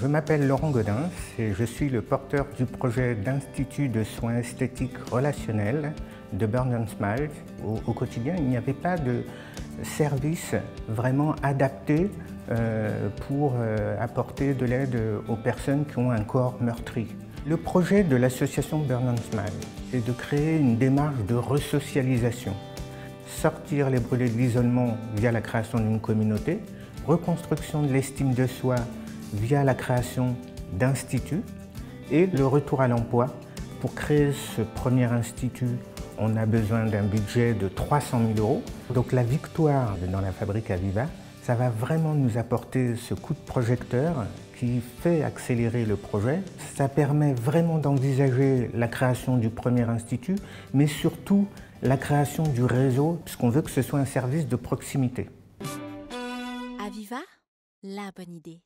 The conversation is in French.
Je m'appelle Laurent Godin et je suis le porteur du projet d'Institut de soins esthétiques relationnels de Burn Smile. Au, quotidien, il n'y avait pas de service vraiment adapté euh, pour euh, apporter de l'aide aux personnes qui ont un corps meurtri. Le projet de l'association Burn Smile est de créer une démarche de resocialisation, sortir les brûlés de l'isolement via la création d'une communauté, reconstruction de l'estime de soi via la création d'instituts et le retour à l'emploi. Pour créer ce premier institut, on a besoin d'un budget de 300 000 euros. Donc la victoire dans la fabrique Aviva, ça va vraiment nous apporter ce coup de projecteur qui fait accélérer le projet. Ça permet vraiment d'envisager la création du premier institut, mais surtout la création du réseau, puisqu'on veut que ce soit un service de proximité. Aviva, la bonne idée.